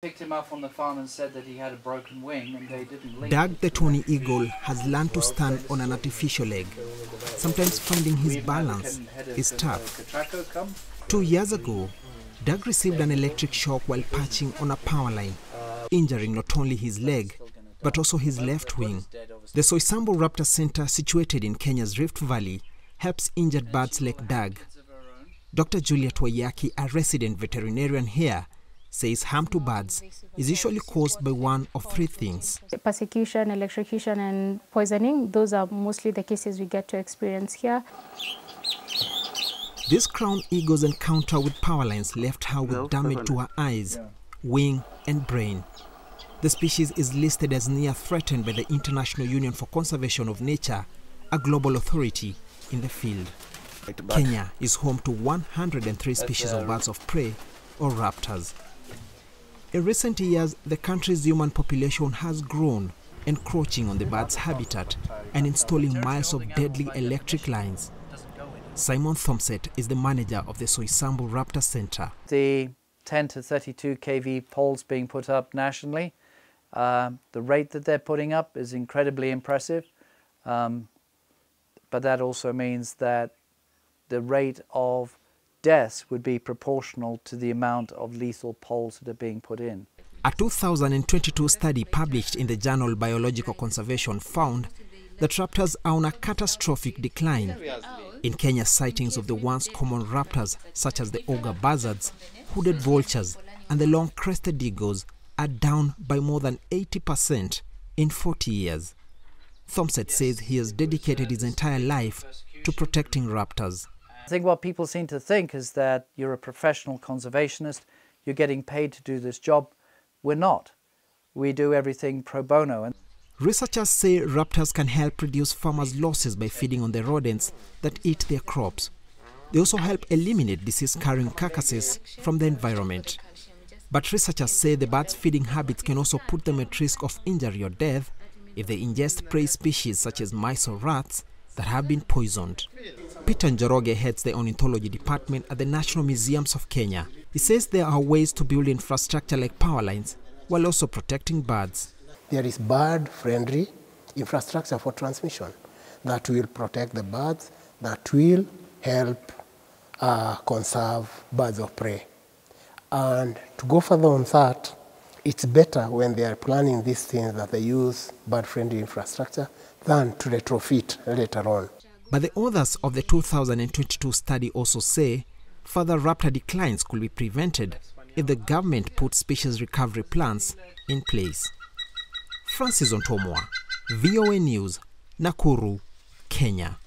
picked him up on the farm and said that he had a broken wing and they didn't leave. Doug the Tony eagle has learned to stand on an artificial leg. Sometimes finding his balance is tough. Two years ago, Doug received an electric shock while patching on a power line, injuring not only his leg, but also his left wing. The Soisambo Raptor Center, situated in Kenya's Rift Valley, helps injured birds like Doug. Dr. Juliet Wayaki, a resident veterinarian here, says harm to birds is usually caused by one of three things. Persecution, electrocution, and poisoning, those are mostly the cases we get to experience here. This crown eagle's encounter with power lines left her with damage to her eyes, wing, and brain. The species is listed as near threatened by the International Union for Conservation of Nature, a global authority in the field. Kenya is home to 103 species of birds of prey or raptors. In recent years, the country's human population has grown, encroaching on the bird's habitat and installing miles of deadly electric lines. Simon Thomsett is the manager of the Soysambu Raptor Center. The 10 to 32 kV poles being put up nationally, um, the rate that they're putting up is incredibly impressive. Um, but that also means that the rate of deaths would be proportional to the amount of lethal poles that are being put in. A 2022 study published in the journal Biological Conservation found that raptors are on a catastrophic decline. In Kenya, sightings of the once common raptors, such as the augur buzzards, hooded vultures, and the long crested eagles, are down by more than 80% in 40 years. Thomsett says he has dedicated his entire life to protecting raptors. I think what people seem to think is that you're a professional conservationist, you're getting paid to do this job. We're not. We do everything pro bono. Researchers say raptors can help reduce farmers' losses by feeding on the rodents that eat their crops. They also help eliminate disease-carrying carcasses from the environment. But researchers say the birds' feeding habits can also put them at risk of injury or death if they ingest prey species such as mice or rats that have been poisoned. Peter Njoroge heads the ornithology department at the National Museums of Kenya. He says there are ways to build infrastructure like power lines while also protecting birds. There is bird-friendly infrastructure for transmission that will protect the birds, that will help uh, conserve birds of prey. And to go further on that, it's better when they are planning these things that they use bird-friendly infrastructure than to retrofit later on. But the authors of the 2022 study also say further raptor declines could be prevented if the government put species recovery plans in place. Francis ontomoa VOA News, Nakuru, Kenya.